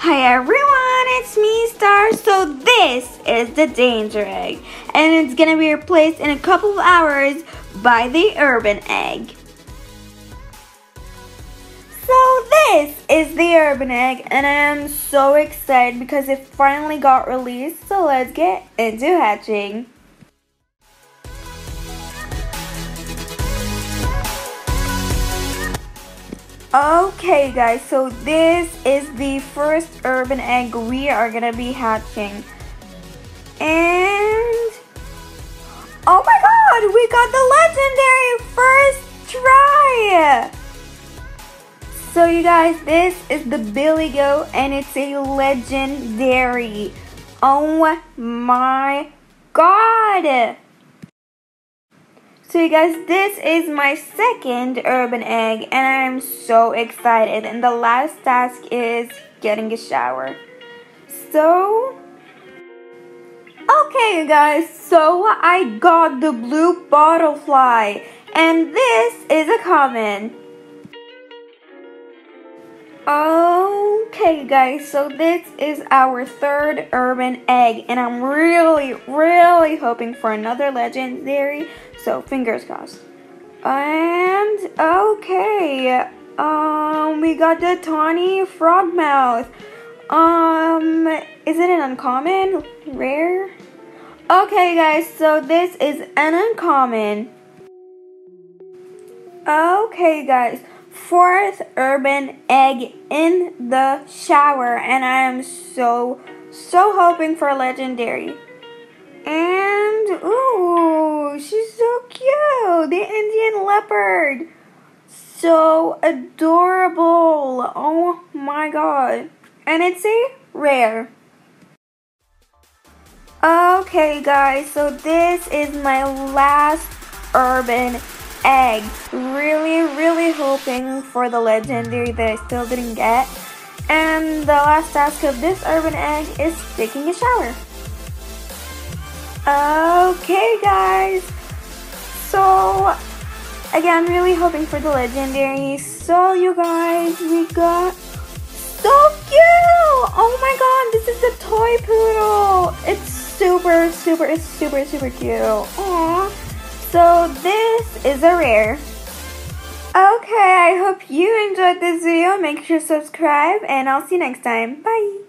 Hi everyone, it's me, Star. So this is the Danger Egg, and it's gonna be replaced in a couple of hours by the Urban Egg. So this is the Urban Egg, and I am so excited because it finally got released. So let's get into hatching. Okay guys, so this is the first urban egg we are gonna be hatching. And oh my god, we got the legendary first try! So you guys, this is the Billy Goat and it's a legendary. Oh my god! So you guys, this is my second urban egg and I'm so excited. And the last task is getting a shower. So, okay you guys, so I got the blue butterfly and this is a common. Oh, Okay guys, so this is our third urban egg and I'm really, really hoping for another legendary, so fingers crossed. And okay, um, we got the tawny frogmouth. Um, is it an uncommon? Rare? Okay guys, so this is an uncommon. Okay guys, fourth urban egg in the shower, and I am so, so hoping for a legendary. And, ooh, she's so cute! The Indian leopard! So adorable! Oh my god. And it's a rare. Okay, guys, so this is my last urban egg. Really, really hoping for the legendary that I still didn't get. And the last task of this urban egg is taking a shower. Okay, guys. So, again, really hoping for the legendary. So, you guys, we got so cute! Oh my god, this is the toy poodle. It's super, super, it's super, super cute. Aww. So this is a rare. Okay, I hope you enjoyed this video. Make sure to subscribe and I'll see you next time. Bye!